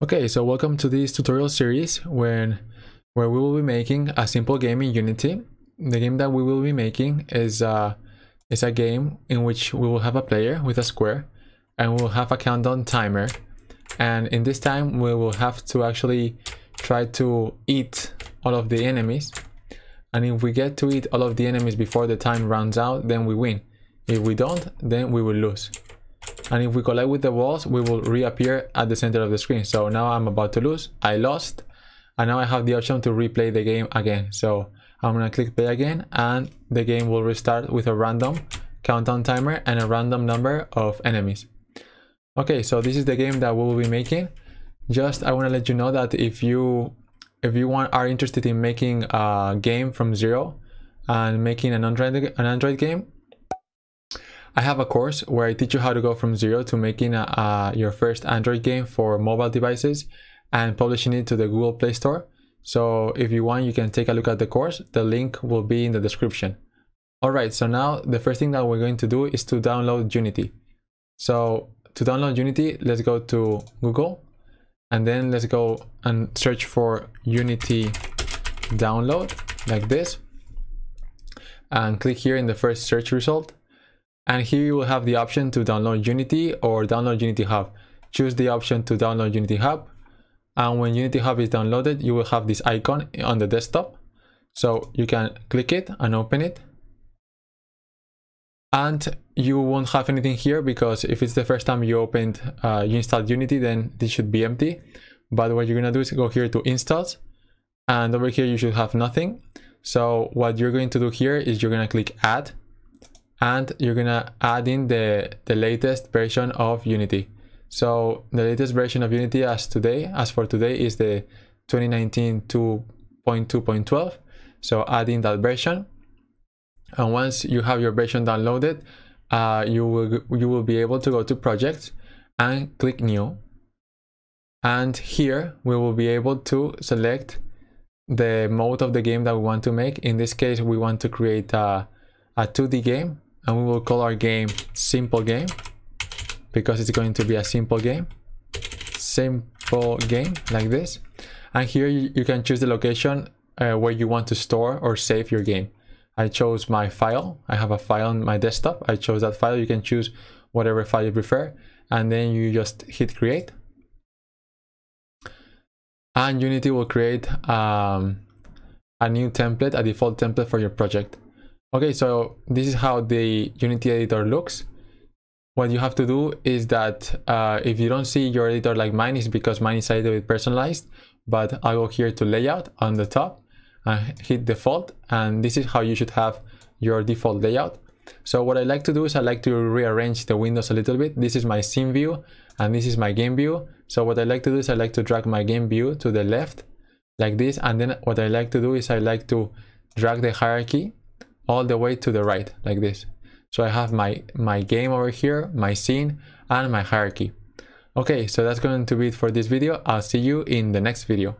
Okay, so welcome to this tutorial series when where we will be making a simple game in Unity. The game that we will be making is uh, is a game in which we will have a player with a square and we will have a countdown timer. And in this time we will have to actually try to eat all of the enemies. And if we get to eat all of the enemies before the time runs out, then we win. If we don't, then we will lose and if we collide with the walls we will reappear at the center of the screen. So now i'm about to lose. I lost. And now i have the option to replay the game again. So i'm gonna click play again and the game will restart with a random countdown timer and a random number of enemies. Okay so this is the game that we will be making. Just i want to let you know that if you if you want are interested in making a game from zero and making an android an android game I have a course where I teach you how to go from zero to making a, a, your first Android game for mobile devices and publishing it to the Google Play Store. So if you want, you can take a look at the course. The link will be in the description. All right, so now the first thing that we're going to do is to download Unity. So to download Unity, let's go to Google and then let's go and search for Unity download like this and click here in the first search result and here you will have the option to download Unity or download Unity Hub. Choose the option to download Unity Hub. And when Unity Hub is downloaded, you will have this icon on the desktop. So you can click it and open it. And you won't have anything here because if it's the first time you opened, uh, you installed Unity, then this should be empty. But what you're gonna do is go here to installs and over here you should have nothing. So what you're going to do here is you're gonna click add and you're gonna add in the the latest version of unity. So the latest version of unity as today as for today is the 2019 2.2.12 so add in that version. And once you have your version downloaded uh, you will you will be able to go to projects and click new. And here we will be able to select the mode of the game that we want to make. In this case we want to create a, a 2d game and we will call our game simple game because it's going to be a simple game. Simple game like this. And here you, you can choose the location uh, where you want to store or save your game. I chose my file. I have a file on my desktop. I chose that file. You can choose whatever file you prefer. And then you just hit create. And Unity will create um, a new template a default template for your project Okay, so this is how the Unity editor looks. What you have to do is that uh, if you don't see your editor like mine, is because mine is a little bit personalized, but I go here to layout on the top and hit default, and this is how you should have your default layout. So what I like to do is I like to rearrange the windows a little bit. This is my scene view and this is my game view. So what I like to do is I like to drag my game view to the left like this. And then what I like to do is I like to drag the hierarchy all the way to the right like this. So I have my, my game over here, my scene, and my hierarchy. Okay, so that's going to be it for this video. I'll see you in the next video.